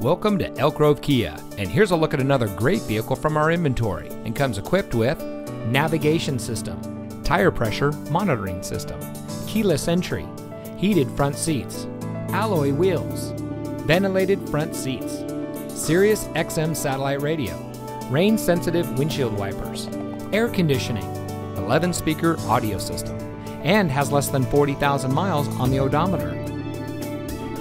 Welcome to Elk Grove Kia, and here's a look at another great vehicle from our inventory and comes equipped with navigation system, tire pressure monitoring system, keyless entry, heated front seats, alloy wheels, ventilated front seats, Sirius XM satellite radio, rain sensitive windshield wipers, air conditioning, 11 speaker audio system, and has less than 40,000 miles on the odometer.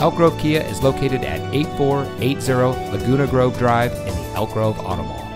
Elk Grove Kia is located at 8480 Laguna Grove Drive in the Elk Grove Auto Mall.